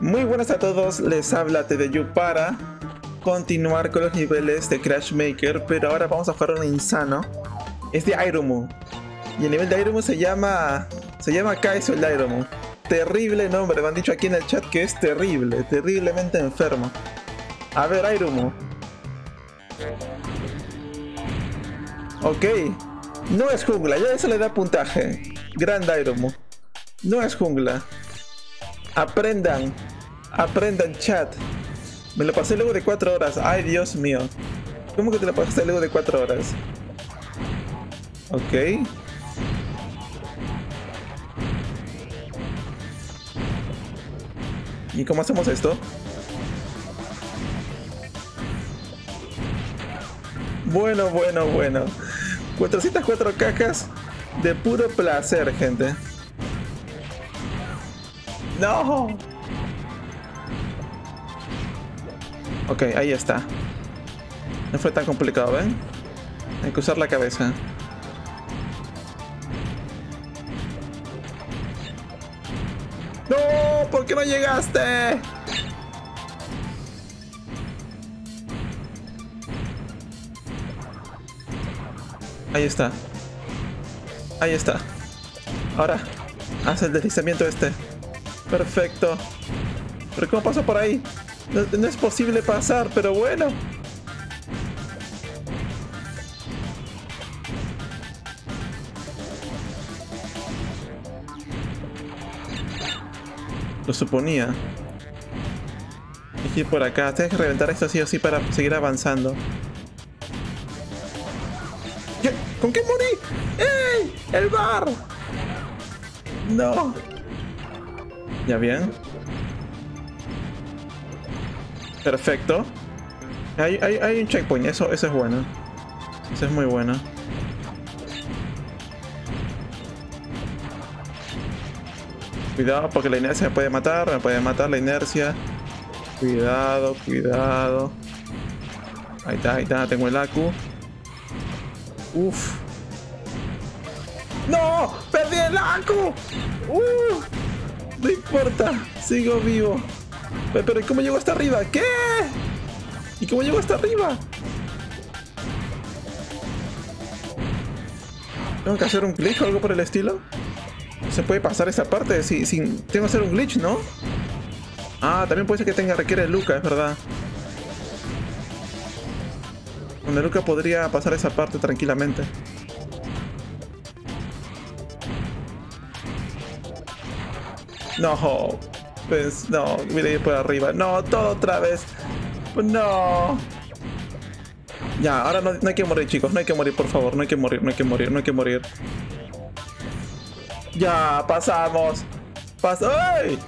Muy buenas a todos, les habla TDU para continuar con los niveles de Crash Maker, pero ahora vamos a jugar un insano. Es de Airumu. Y el nivel de Airumu se llama. Se llama Kaizo el Airumu. Terrible nombre, me han dicho aquí en el chat que es terrible, terriblemente enfermo. A ver, Airumu. Ok. No es jungla, ya eso le da puntaje. Gran Airumu. No es jungla. Aprendan. Aprendan chat. Me lo pasé luego de 4 horas. Ay, Dios mío. ¿Cómo que te lo pasaste luego de 4 horas? Ok. ¿Y cómo hacemos esto? Bueno, bueno, bueno. 404 cajas de puro placer, gente. No. Ok, ahí está. No fue tan complicado, ¿ven? Hay que usar la cabeza. ¡No! ¿Por qué no llegaste? Ahí está. Ahí está. Ahora, haz el deslizamiento este. Perfecto. ¿Pero cómo paso por ahí? No, es posible pasar, pero bueno. Lo suponía. Hay que ir por acá. Tienes que reventar esto así o así para seguir avanzando. ¿Con qué morí? ¡Ey! ¡El bar! No. Ya bien. Perfecto. Hay, hay, un checkpoint, eso, eso es bueno. Eso es muy bueno. Cuidado porque la inercia me puede matar, me puede matar la inercia. Cuidado, cuidado. Ahí está, ahí está, tengo el Aku. Uf. ¡No! ¡Perdí el Aku! ¡Uh! No importa, sigo vivo. Pero, ¿y cómo llego hasta arriba? ¿Qué? ¿Y cómo llego hasta arriba? ¿Tengo que hacer un glitch o algo por el estilo? ¿Se puede pasar esa parte sin. Tengo que hacer un glitch, ¿no? Ah, también puede ser que tenga requiere Luca, es verdad. Donde Luca podría pasar esa parte tranquilamente. No, pues no, voy a ir por arriba. No, todo otra vez. No. Ya, ahora no, hay que morir, chicos. No hay que morir, por favor. No hay que morir, no hay que morir, no hay que morir. Ya, pasamos. Pasa. ¡Ay!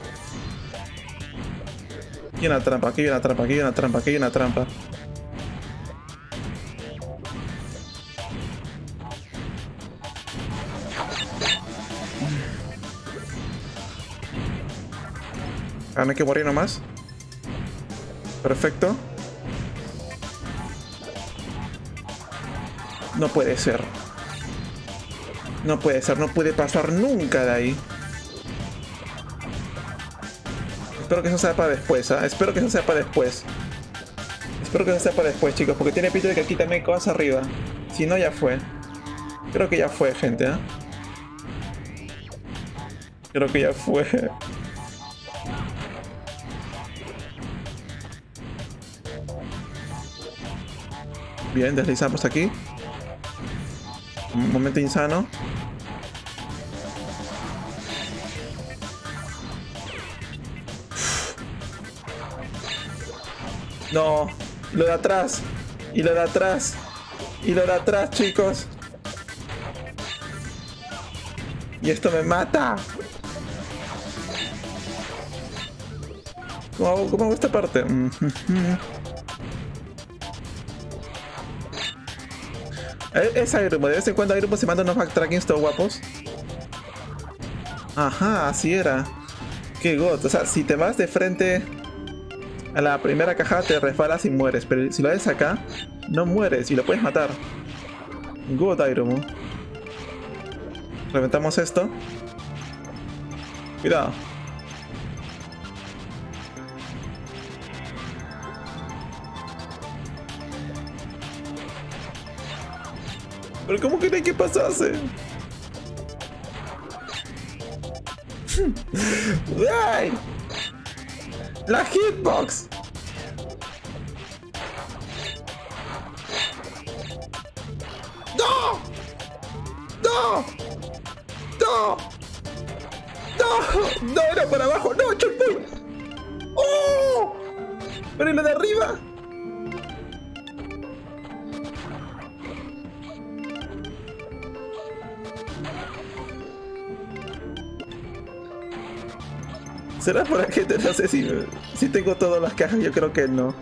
Aquí hay una trampa, aquí hay una trampa, aquí hay una trampa, aquí hay una trampa. Ah, que nomás. Perfecto. No puede ser. No puede ser, no puede pasar nunca de ahí. Espero que eso sea para después, ¿ah? Espero que eso sea para después. Espero que eso sea para después, chicos, porque tiene pinta de que aquí también hay cosas arriba. Si no, ya fue. Creo que ya fue, gente, ¿ah? Creo que ya fue. Bien, deslizamos aquí. Un momento insano. No, lo de atrás. Y lo de atrás. Y lo de atrás, chicos. Y esto me mata. ¿Cómo, cómo hago esta parte? es Airumo, de vez en cuando Airumo se manda unos backtrackings todos guapos. Ajá, así era. Qué god. O sea, si te vas de frente a la primera caja, te resbalas y mueres. Pero si lo haces acá, no mueres y lo puedes matar. God Airumo. Reventamos esto. Cuidado. ¿Pero cómo quería que pasase? ¡Ay! ¡La hitbox! ¡No! ¡No! ¡No! ¡No! ¡No era para abajo! ¡No, checkpoint! ¡Oh! ¡Pero lo de arriba! ¿Será por aquí? No sé si, si tengo todas las cajas, yo creo que no.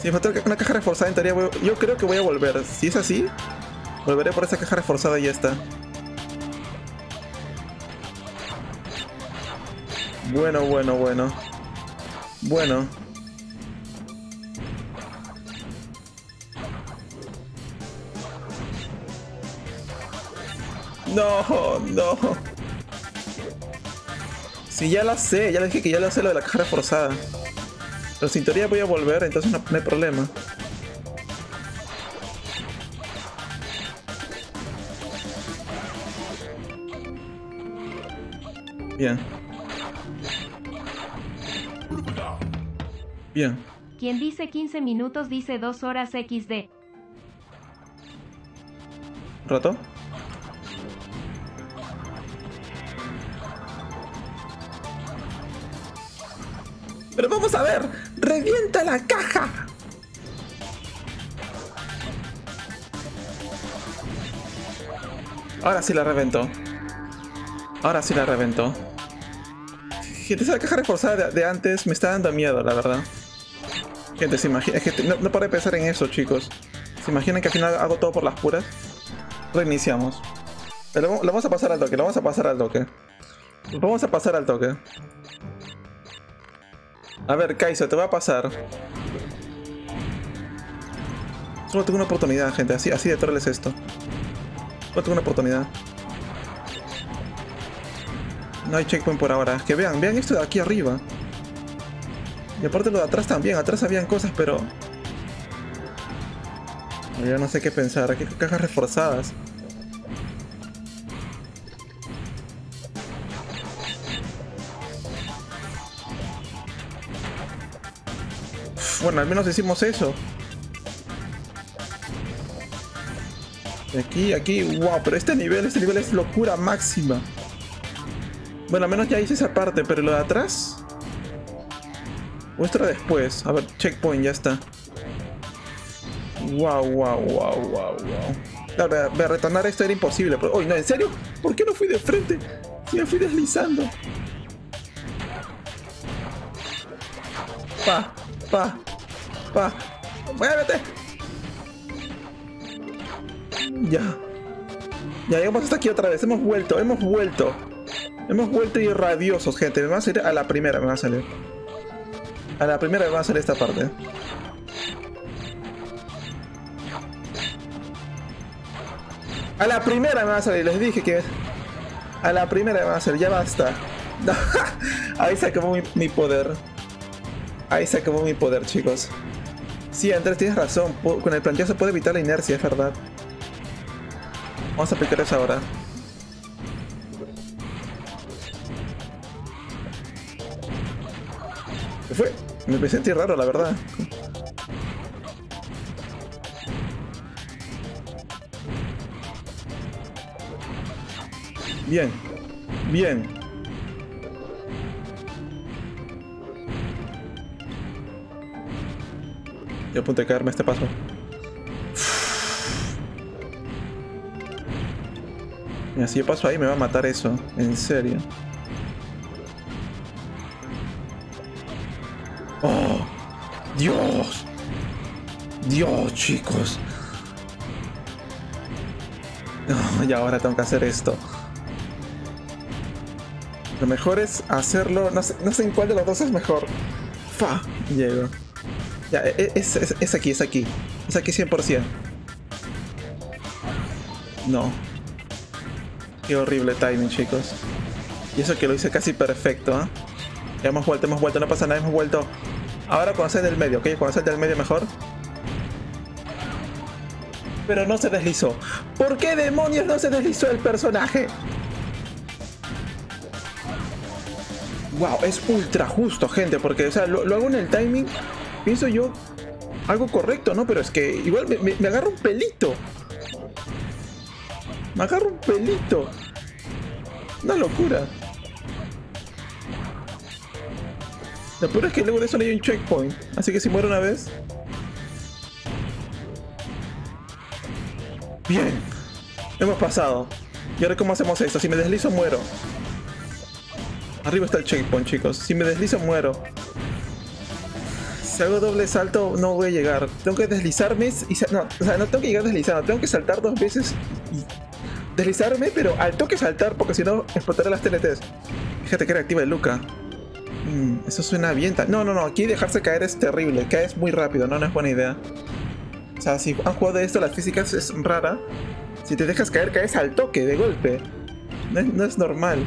Si me falta una caja reforzada en yo creo que voy a volver. Si es así, volveré por esa caja reforzada y ya está. Bueno, bueno, bueno. Bueno. No, no. Si ya la sé, ya le dije que ya lo sé lo de la caja reforzada. Pero sin teoría voy a volver, entonces no, no hay problema. Bien. Bien. Quien dice 15 minutos dice 2 horas XD. ¿Roto? Pero vamos a ver, revienta la caja. Ahora sí la reventó. Ahora sí la reventó. Gente, esa caja reforzada de, antes me está dando miedo, la verdad. Gente, se imagina, no, no de pensar en eso, chicos. ¿Se imaginan que al final hago todo por las puras? Reiniciamos. Lo, lo vamos a pasar al toque, lo vamos a pasar al toque. Lo vamos a pasar al toque. A ver, Kaiser, te va a pasar. Solo tengo una oportunidad, gente. Así, así de troll es esto. Solo tengo una oportunidad. No hay checkpoint por ahora. Que vean, vean esto de aquí arriba. Y aparte lo de atrás también. Atrás habían cosas, pero... Ya no sé qué pensar. Aquí hay cajas reforzadas. Bueno, al menos hicimos eso. Aquí, aquí, wow, pero este nivel, este nivel es locura máxima. Bueno, al menos ya hice esa parte, pero lo de atrás... Muestra después. A ver, checkpoint, ya está. Wow, wow, wow, wow, wow. Claro, a retornar esto era imposible. Pero, no, ¿en serio? ¿Por qué no fui de frente? Si me fui deslizando. Pa, pa, pa. ¡Muévete! Ya. Ya llegamos hasta aquí otra vez. Hemos vuelto, hemos vuelto. Hemos vuelto y radiosos, gente. Me va a salir a la primera, me va a salir. A la primera me va a salir esta parte. A la primera me va a salir, les dije que... A la primera me va a salir, ya basta. Ahí se acabó mi, poder. Ahí se acabó mi poder, chicos. Sí, Andrés, tienes razón. Con el planteado se puede evitar la inercia, es verdad. Vamos a aplicar eso ahora. ¿Qué fue? Me sentí raro, la verdad. Bien. Bien. Yo a punto de caerme este paso. Y si yo paso ahí me va a matar eso. En serio. ¡Oh! ¡Dios! ¡Dios, chicos! y ahora tengo que hacer esto. Lo mejor es hacerlo... No sé, no sé en cuál de los dos es mejor. ¡Fa! Llego. Ya, e, e, es, es, es aquí, es aquí. Es aquí 100%. No. Qué horrible timing, chicos. Y eso que lo hice casi perfecto, ¿eh? hemos vuelto, hemos vuelto, no pasa nada, hemos vuelto. Ahora cuando sea del medio, ¿ok? Cuando sea del medio mejor. Pero no se deslizó. ¿Por qué demonios no se deslizó el personaje? Wow, es ultra justo, gente, porque, o sea, lo, hago en el timing, pienso yo, algo correcto, ¿no? Pero es que igual me, agarra un pelito. Me agarra un pelito. Una locura. Lo peor es que luego de eso no hay un checkpoint. Así que si muero una vez. Bien. Hemos pasado. ¿Y ahora cómo hacemos esto? Si me deslizo, muero. Arriba está el checkpoint, chicos. Si me deslizo, muero. Si hago doble salto, no voy a llegar. Tengo que deslizarme y... No, o sea, no tengo que llegar deslizando. Tengo que saltar dos veces y deslizarme, pero al toque saltar, porque si no, explotaré las TNTs. Fíjate que reactiva el Luca. Mm, eso suena bien. No, no, no. Aquí dejarse caer es terrible. Caes muy rápido, no, no es buena idea. O sea, si han jugado esto, las físicas es rara. Si te dejas caer, caes al toque, de golpe. no es normal.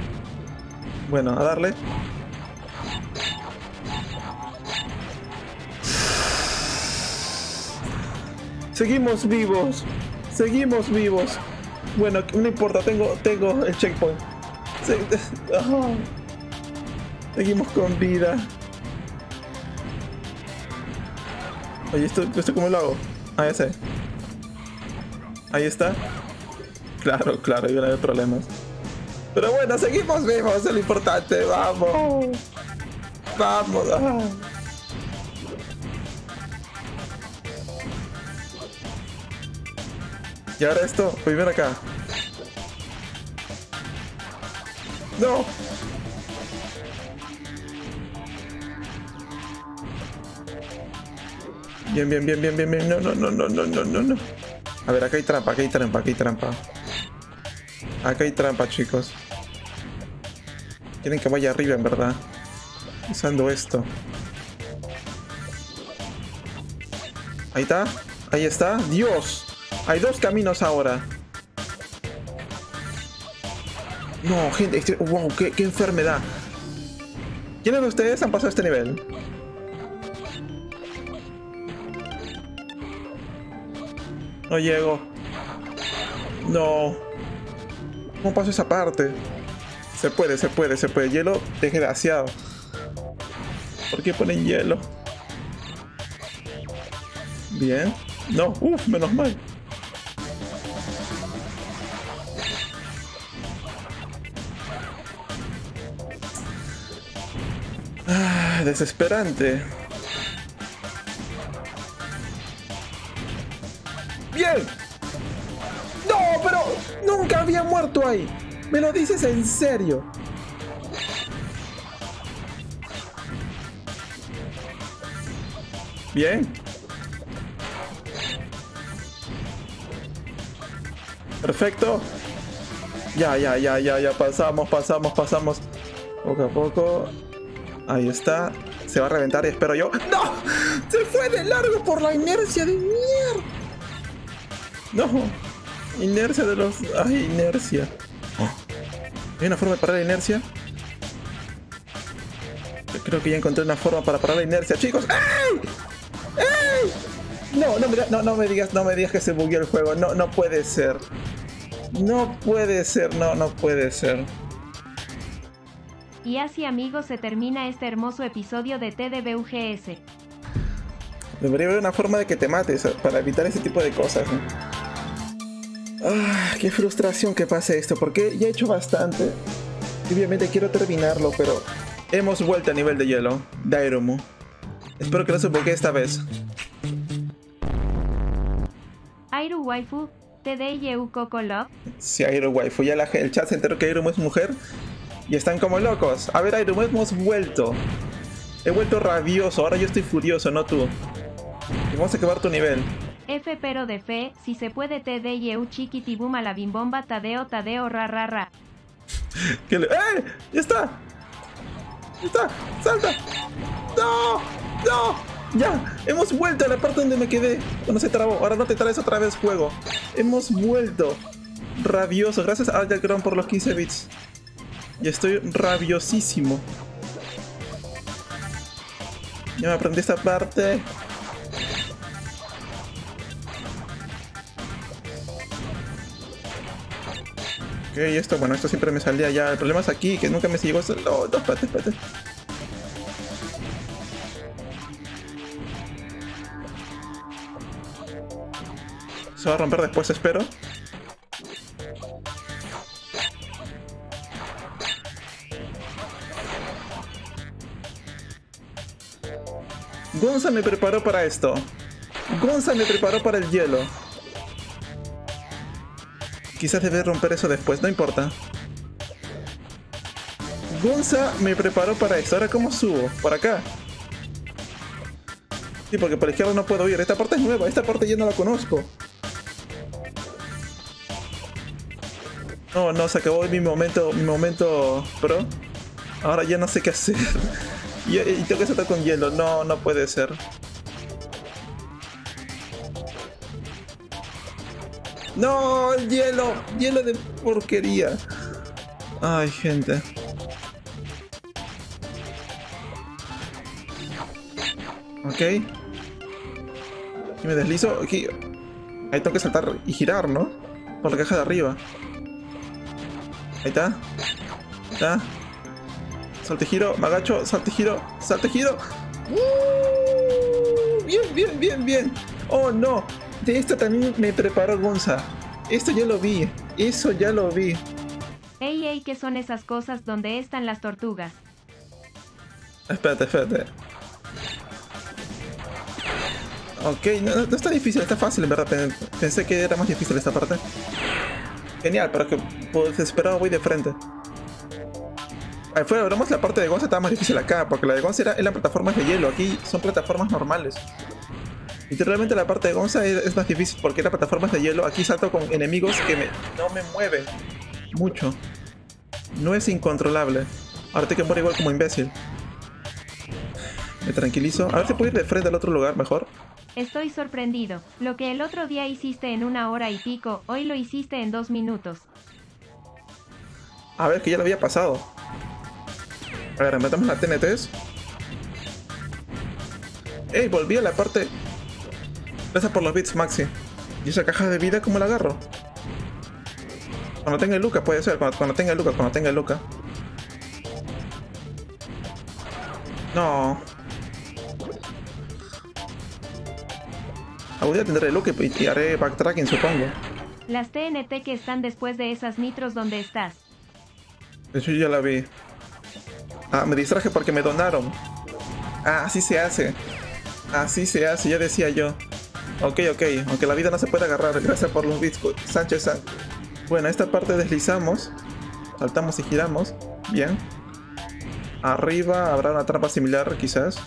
Bueno, a darle. Seguimos vivos. Seguimos vivos. Bueno, no importa, tengo, tengo el checkpoint. Seguimos con vida. Oye, ¿esto, ¿esto cómo lo hago? Ah, ese. Ahí está. Claro, claro, a haber problemas. Pero bueno, seguimos vivos, es lo importante. Vamos. Vamos. Ah. Y ahora esto, primero acá. No. Bien, bien, bien, bien, bien, bien. No, no, no, no, no, no, no, no. A ver, acá hay trampa, acá hay trampa, acá hay trampa. Acá hay trampa, chicos. Quieren que vaya arriba, en verdad. Usando esto. Ahí está. Ahí está. ¡Dios! Hay dos caminos ahora. No, gente. Este, ¡Wow! Qué, ¡Qué enfermedad! ¿Quiénes de ustedes han pasado este nivel? No llego. No. ¿Cómo paso esa parte? Se puede, se puede, se puede. Hielo desgraciado. ¿Por qué ponen hielo? Bien. No, uff, menos mal. Desesperante. ¡Bien! ¡No, pero nunca había muerto ahí! ¿Me lo dices en serio? Bien. Perfecto. Ya, ya, ya, ya, ya. Pasamos, pasamos, pasamos. Poco a poco. Ahí está. Se va a reventar y espero yo. ¡No! Se fue de largo por la inercia de mierda. No. Inercia de los... Ay, inercia. ¿Hay una forma de parar la inercia? creo que ya encontré una forma para parar la inercia, chicos. ¡Ey! ¡Ey! No, no no, no me digas, no me digas que se bugueó el juego. No, no puede ser. No puede ser, no, no puede ser. Y así amigos se termina este hermoso episodio de TDBUGS. Debería haber una forma de que te mates para evitar ese tipo de cosas. Ah, qué frustración que pase esto, porque ya he hecho bastante. obviamente quiero terminarlo, pero hemos vuelto a nivel de hielo, Dairomu. Espero que se bugue esta vez. Airu Waifu, TDYU Coco Love. Sí, Airu Waifu, ya la, el chat se enteró que Airumu es mujer y están como locos. A ver, Airumu, hemos vuelto. He vuelto rabioso, ahora yo estoy furioso, no tú. Y vamos a acabar tu nivel. F pero de fe, si se puede TDYU chiquitibum a la bimbomba Tadeo Tadeo ra ra ra. ¡Eh! ¡Ya está! ¡Ya está! ¡Salta! ¡No! ¡No! ¡Ya! Hemos vuelto a la parte donde me quedé. Cuando se trabó. Ahora no te traes otra vez juego. Hemos vuelto. Rabioso. Gracias a Algagron por los 15 bits. Y estoy rabiosísimo. Ya me aprendí esta parte. Ok, esto, bueno, esto siempre me salía ya. El problema es aquí, que nunca me llegó. No, no, espérate, espérate. Se va a romper después, espero. Gonza me preparó para esto. Gonza me preparó para el hielo. Quizás debe romper eso después, no importa. Gonza me preparó para esto. Ahora, ¿cómo subo? ¿Por acá? Sí, porque por la izquierda no puedo ir. Esta parte es nueva. Esta parte ya no la conozco. No, no, se acabó mi momento, mi momento pro. Ahora ya no sé qué hacer. y, y tengo que saltar con hielo. No, no puede ser. No, el hielo, hielo de porquería. Ay, gente. Ok. Aquí me deslizo. Aquí. Ahí tengo que saltar y girar, ¿no? Por la caja de arriba. Ahí está. Ahí está. Salte giro, me agacho, salte giro, salte giro. Uh, bien, bien, bien, bien. Oh no, de esta también me preparó Gonza. Esto ya lo vi, eso ya lo vi. Ey, ey, ¿qué son esas cosas donde están las tortugas? Espérate, espérate. Ok, no, no está difícil, está fácil en verdad. Pensé que era más difícil esta parte. Genial, pero que por desesperado voy de frente. Ahí fuera, hablamos la parte de Gonza estaba más difícil acá, porque la de Gonza era, eran plataformas de hielo, aquí son plataformas normales. Y realmente la parte de Gonza es, más difícil porque era plataformas de hielo, aquí salto con enemigos que me, no me mueven mucho. No es incontrolable. Ahora tengo que morir igual como imbécil. Me tranquilizo. A ver si puedo ir de frente al otro lugar mejor. Estoy sorprendido. Lo que el otro día hiciste en una hora y pico, hoy lo hiciste en dos minutos. A ver, que ya lo había pasado. A ver, metamos la TNTs. ¡Ey! Volví a la parte... Gracias por los bits, Maxi. ¿Y esa caja de vida cómo la agarro? Cuando tenga el Luca, puede ser. Cuando, cuando tenga el Luca, cuando tenga el Luca. No. Algún día tendré el Luca y, y haré backtracking, supongo. Las TNT que están después de esas nitros donde estás. Yo ya la vi. Ah, me distraje porque me donaron. Ah, así se hace. Así se hace, ya decía yo. Ok, ok, aunque la vida no se puede agarrar, gracias por los bits, Sánchez San. Bueno, esta parte deslizamos, saltamos y giramos, bien. Arriba habrá una trampa similar, quizás.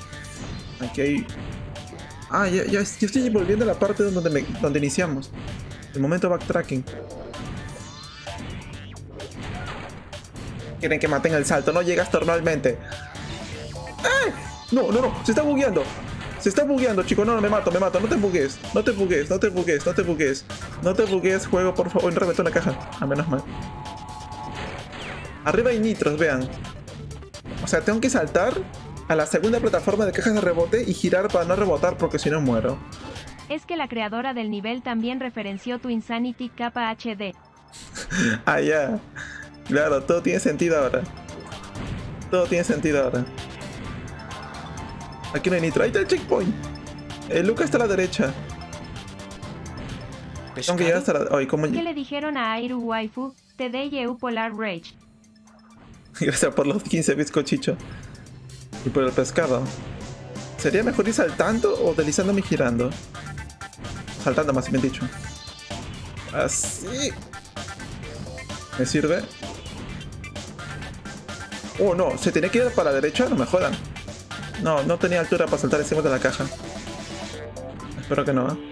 Aquí hay... Ah, ya, ya, ya estoy volviendo a la parte donde, donde iniciamos. El momento backtracking. Quieren que mantenga el salto, no llegas normalmente. ¡Ay! No, no, no, se está bugueando. Se está bugueando, chico. No, no, me mato, me mato. No te bugues. No te bugues, no te bugues, no te bugues. No te bugues, juego, por favor. Reventó una caja. A menos mal. Arriba hay nitros, vean. O sea, tengo que saltar a la segunda plataforma de cajas de rebote y girar para no rebotar porque si no muero. Es que la creadora del nivel también referenció tu Insanity capa HD. ah, ya. Claro, todo tiene sentido ahora. Todo tiene sentido ahora. Aquí no hay nitro. Ahí está el checkpoint. El Luca está a la derecha. Tengo que llegar hasta la... Ay, ¿cómo... ¿Qué le dijeron a Airu Waifu? TDYU Polar Rage. Gracias por los 15 bizcochicho. Y por el pescado. ¿Sería mejor ir saltando o deslizándome y girando? Saltando, más bien dicho. Así. ¿Me sirve? Oh, no. ¿Se tiene que ir para la derecha? No me jodan. No, no tenía altura para saltar encima de la caja. Espero que no. ¿eh?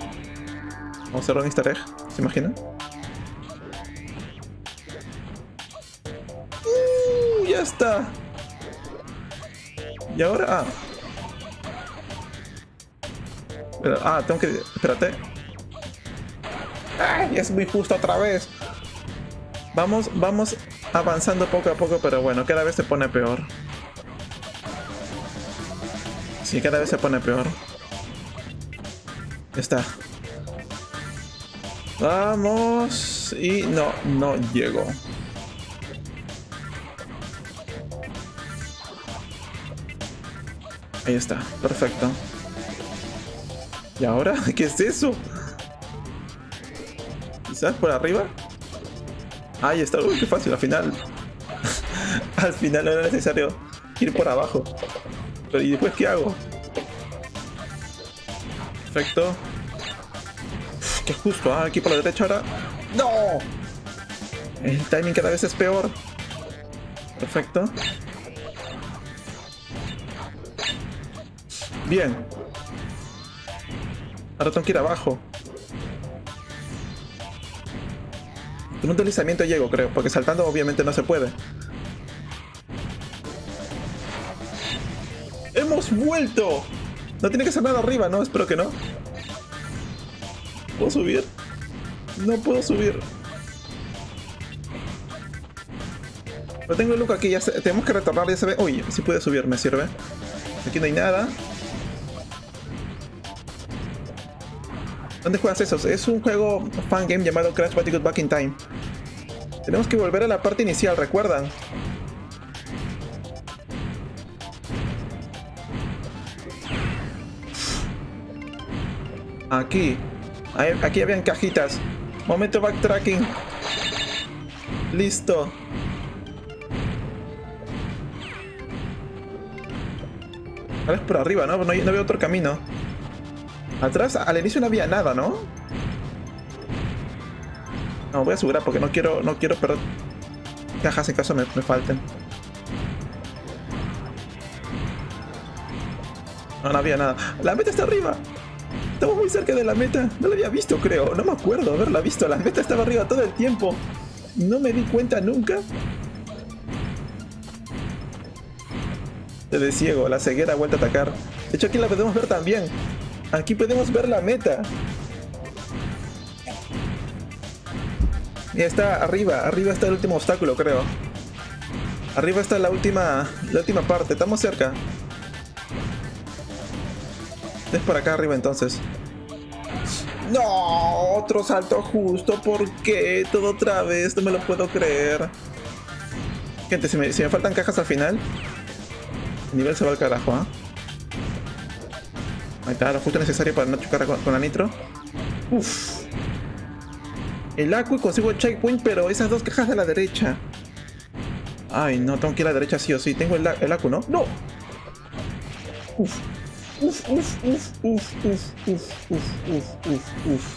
Vamos a hacer un easter. ¿Se imaginan? Uh, ya está. Y ahora... Ah. Ah, tengo que... Espérate. ¡Ay! Es muy justo otra vez. Vamos, vamos avanzando poco a poco, pero bueno, cada vez se pone peor. Sí, cada vez se pone peor. Ya está. Vamos. Y no, no llego. Ahí está, perfecto. ¿Y ahora? ¿Qué es eso? ¿Quizás por arriba? Ahí está, uy, fácil, al final. al final no era necesario ir por abajo. Pero ¿y después qué hago? Perfecto. qué justo, ah, aquí por la derecha ahora. ¡No! El timing cada vez es peor. Perfecto. Bien. Ahora tengo que ir abajo. Con un deslizamiento llego, creo, porque saltando obviamente no se puede. ¡Hemos vuelto! No tiene que ser nada arriba, ¿no? Espero que no. ¿Puedo subir? No puedo subir. No tengo el look aquí, ya tenemos que retornar, ya se ve. Uy, si puede subir, me sirve. Aquí no hay nada. ¿Dónde juegas eso? Es un juego fan game llamado Crash Bandicoot Back in Time. Tenemos que volver a la parte inicial, ¿recuerdan? Aquí. Aquí habían cajitas. Momento backtracking. Listo. Ahora es por arriba, ¿no? No, no veo otro camino. Atrás, al inicio no había nada, ¿no? No, voy a subir porque no quiero, no quiero perder cajas en caso me, me falten. No, no había nada. La meta está arriba. Estamos muy cerca de la meta. No la había visto, creo. No me acuerdo haberla visto. La meta estaba arriba todo el tiempo. No me di cuenta nunca. de ciego. La ceguera ha vuelto a atacar. De hecho, aquí la podemos ver también. Aquí podemos ver la meta. Y está arriba, arriba está el último obstáculo, creo. Arriba está la última, la última parte, estamos cerca. Es por acá arriba entonces. No, otro salto justo, ¿por qué? Todo otra vez, no me lo puedo creer. Gente, si me faltan cajas al final, el nivel se va al carajo, ¿ah? Ahí está, lo justo necesario para no chocar con, la nitro. Uf. El Acu consigo el checkpoint, pero esas dos cajas de la derecha. Ay, no, tengo que ir a la derecha sí o sí. Tengo el, el Acu, ¿no? ¡No! Uf. Uf, uf, uf, uf, uf, uf, uf, uf, uf, uf.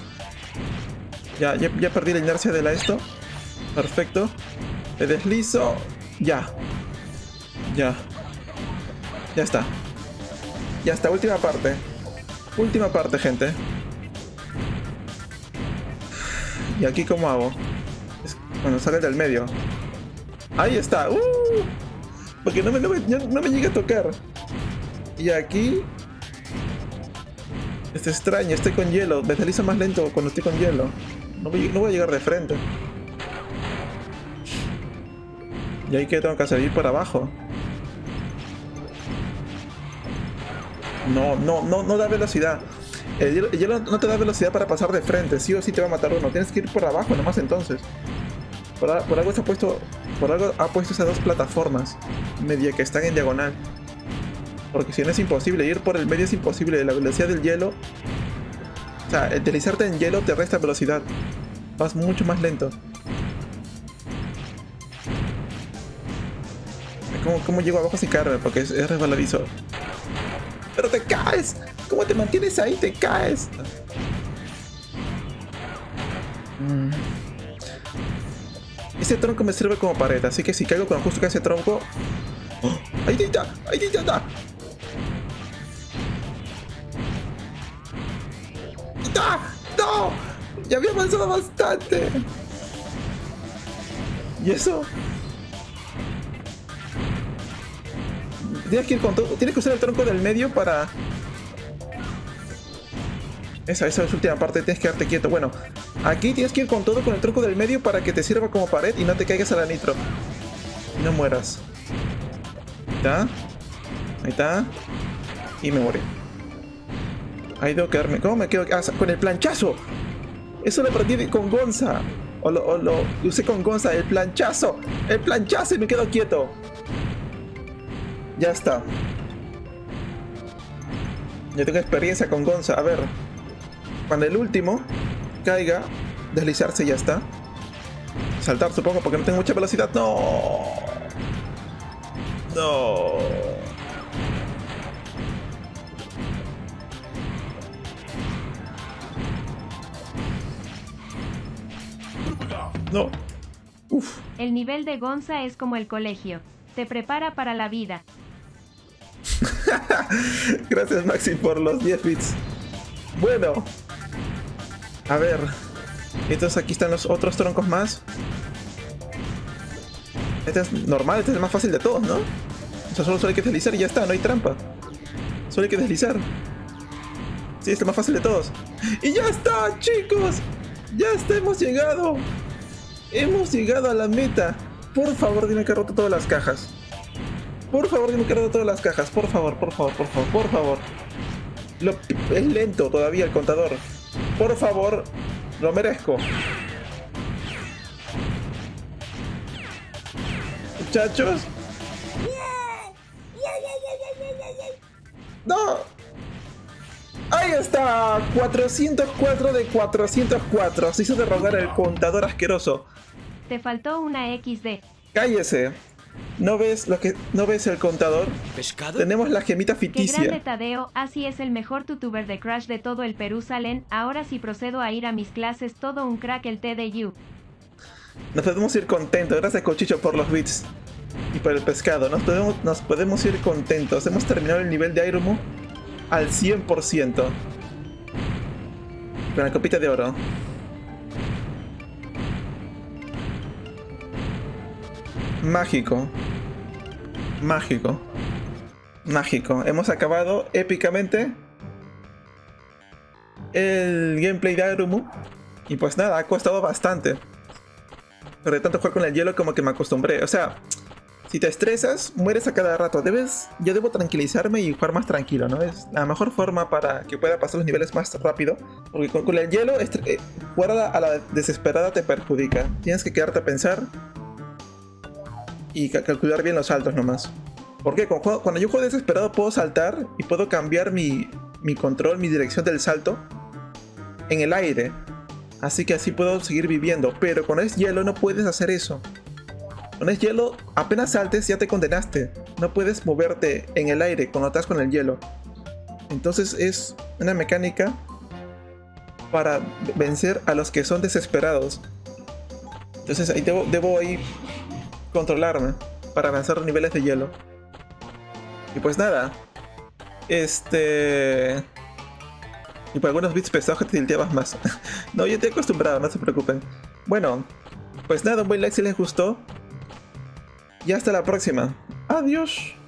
Ya, ya, ya perdí la inercia de la esto. Perfecto. Me deslizo. Ya. Ya. Ya está. Ya está, última parte. Última parte, gente. ¿Y aquí cómo hago? cuando sale del medio. Ahí está. ¡Uh! Porque no me, no, me, llega a tocar. Y aquí... Es extraño, estoy con hielo. Me deslizo más lento cuando estoy con hielo. No voy, no a llegar de frente. Y ahí que tengo que hacer ir por abajo. No, no, no, no da velocidad. El hielo, no te da velocidad para pasar de frente, sí o sí te va a matar uno. Tienes que ir por abajo nomás entonces. Por, algo ha puesto. Por algo ha puesto esas dos plataformas. Media que están en diagonal. Porque si no es imposible, ir por el medio es imposible. La velocidad del hielo. O sea, deslizarte en hielo te resta velocidad. Vas mucho más lento. ¿Cómo, cómo llego abajo sin caerme? Porque es, es resbaladizo. Pero te caes. ¿Cómo te mantienes ahí? Te caes. Mm. Ese tronco me sirve como pared, así que si caigo con justo que ese tronco... ¡Oh! ¡Ahí está! ¡Ahí está! ¡No! Ya había avanzado bastante. ¿Y eso? Tienes que ir con todo. Tienes que usar el tronco del medio para. Esa, esa es la última parte, tienes que quedarte quieto. Bueno, aquí tienes que ir con todo con el tronco del medio para que te sirva como pared y no te caigas a la nitro. Y no mueras. Ahí está. Ahí está. Y me morí. Ahí debo quedarme. ¿Cómo me quedo? Ah, con el planchazo. Eso lo aprendí con Gonza. O lo, o lo usé con Gonza. El planchazo. El planchazo y me quedo quieto. Ya está. Yo tengo experiencia con Gonza. A ver. Cuando el último caiga, deslizarse ya está. Saltar supongo porque no tengo mucha velocidad. No. No. No. Uf. El nivel de Gonza es como el colegio. Te prepara para la vida. Gracias Maxi por los 10 bits. Bueno. A ver. Entonces aquí están los otros troncos más. Este es normal, este es el más fácil de todos, ¿no? O sea, solo, solo hay que deslizar y ya está, no hay trampa. Solo hay que deslizar. Sí, este es el más fácil de todos. ¡Y ya está, chicos! ¡Ya está, hemos llegado! Hemos llegado a la meta. Por favor, dime que he roto todas las cajas. Por favor, que roto todas las cajas. Por favor, por favor, por favor, por favor. Lo, es lento todavía el contador. Por favor, lo merezco. Muchachos. No. Ahí está. 404 de 404. Se hizo derrogar el contador asqueroso. Te faltó una XD. Cállese. ¿No ves lo que no ves el contador? ¿Pescado? Tenemos la gemita Qué grande ficticia. Tadeo, así es el mejor tutuber de Crash de todo el Perú salen, ahora sí procedo a ir a mis clases, todo un crack el TDU. Nos podemos ir contentos. Gracias Cochicho por los bits. Y por el pescado. Nos podemos, nos podemos ir contentos. Hemos terminado el nivel de Airumu al 100%. Con la copita de oro. Mágico. Mágico. Mágico. Hemos acabado épicamente el gameplay de Airumu. Y pues nada, ha costado bastante. Pero de tanto jugar con el hielo como que me acostumbré. O sea, si te estresas, mueres a cada rato. Debes, yo debo tranquilizarme y jugar más tranquilo, ¿no? Es la mejor forma para que pueda pasar los niveles más rápido. Porque con, el hielo, eh, jugar la, a la desesperada te perjudica. Tienes que quedarte a pensar y ca- calcular bien los saltos nomás. Porque cuando yo juego desesperado puedo saltar y puedo cambiar mi, mi control, mi dirección del salto en el aire. Así que así puedo seguir viviendo. Pero con es hielo no puedes hacer eso. Con es hielo, apenas saltes ya te condenaste. No puedes moverte en el aire cuando estás con el hielo. Entonces es una mecánica para vencer a los que son desesperados. Entonces ahí debo, debo ahí controlarme para vencer los niveles de hielo. Y pues nada. Este... Y por algunos bits pesados que te tilteabas más. no, yo estoy acostumbrado, no se preocupen. Bueno, pues nada, un buen like si les gustó. Y hasta la próxima. Adiós.